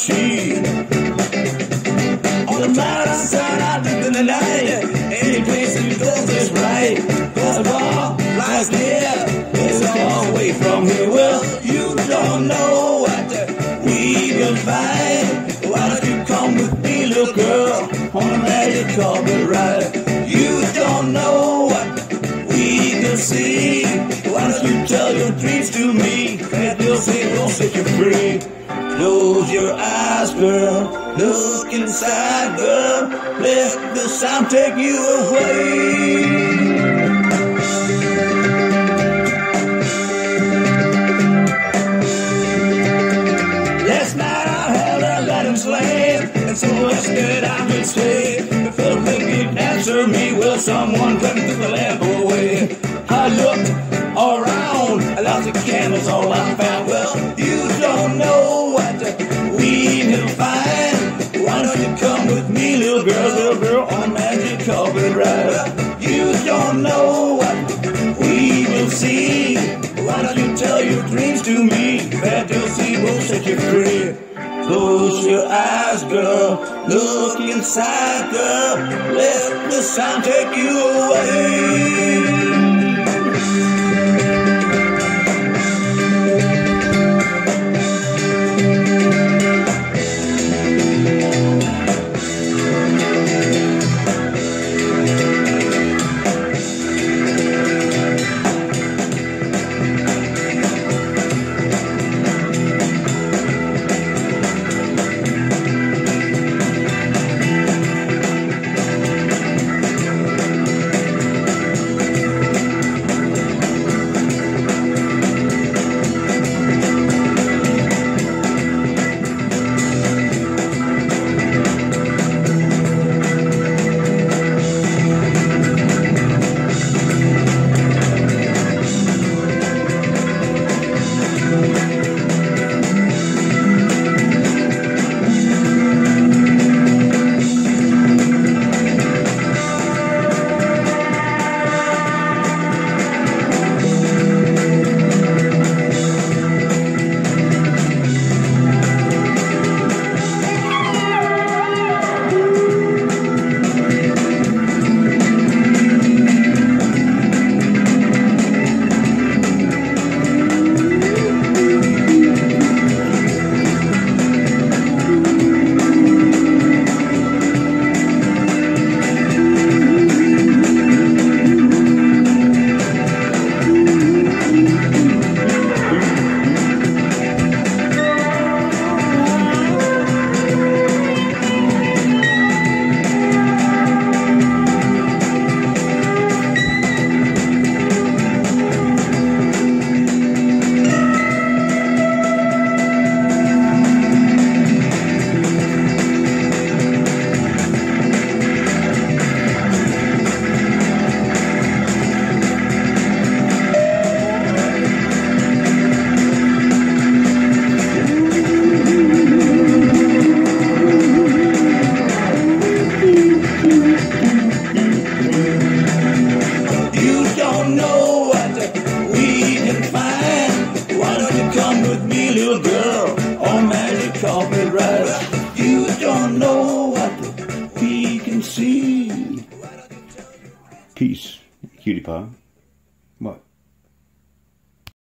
machine. On the mountain side, I live in the night. Any place you go is right. Cause the bar, like there, is a long way from here. Well, you don't know what we can find. Why don't you come with me, little girl, on a magic carpet ride? You don't know what we can see. Why don't you tell your dreams to me? And we'll say we'll set you free. Close your eyes, girl. Look inside, girl. Let the sound take you away. Last night I held a Latin slave, and so much that I could say. If the wicked answer me, will someone come to the lamp away? I looked around, and lots of candles all I found. You don't know what we will see. Why don't you tell your dreams to me? That you'll see will set you free. Close your eyes, girl. Look inside, girl. Let the sound take you away. Peace, cutie pie. What?